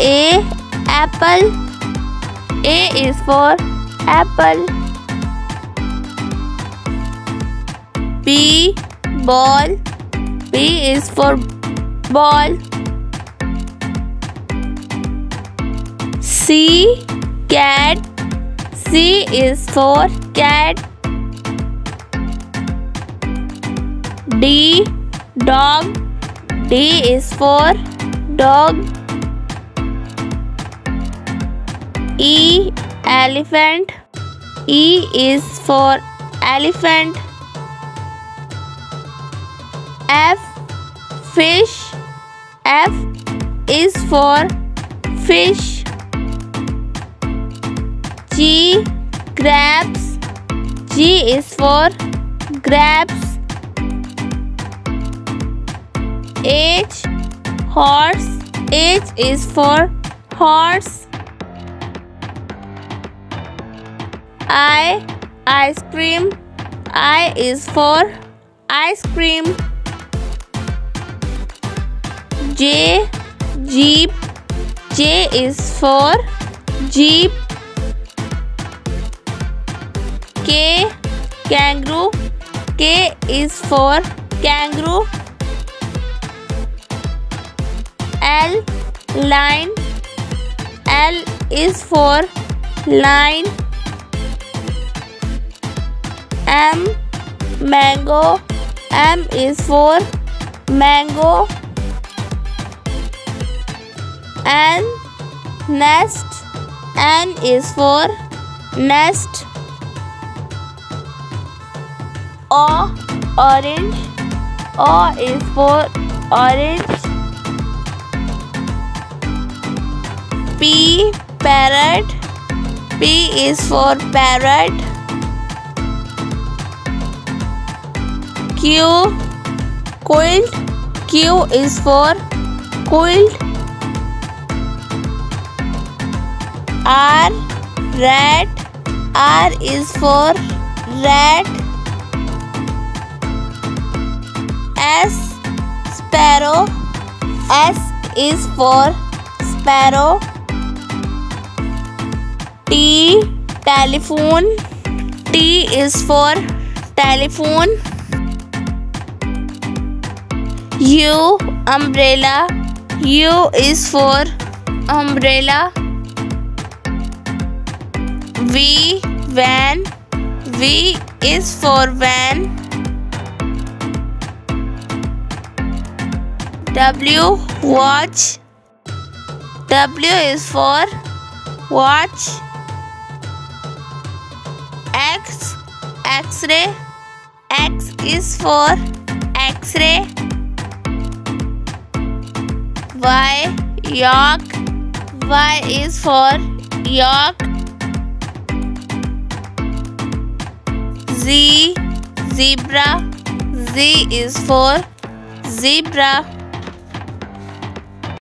A. Apple. A is for apple. B. Ball. B is for ball. C. Cat. C is for cat. D. Dog. D is for dog. E. Elephant. E is for elephant. F. Fish. F is for fish. G. Grapes. G is for grabs H. Horse. H is for horse. I. Ice cream. I is for ice cream. J. Jeep. J is for jeep. K. Kangaroo. K is for kangaroo. L. Line. L is for line. M. Mango. M is for mango. N. Nest. N is for nest. O. Orange. O is for orange. P. Parrot. P is for parrot. Q. Quilt. Q is for quilt. R. Rat. R is for rat. S. Sparrow. S is for sparrow. T. Telephone. T is for telephone. U. Umbrella. U is for umbrella. V. Van. V is for van. W. Watch. W is for watch. X. X-ray. X is for X-ray. Y. York. Y is for York. Z. Zebra. Z is for zebra.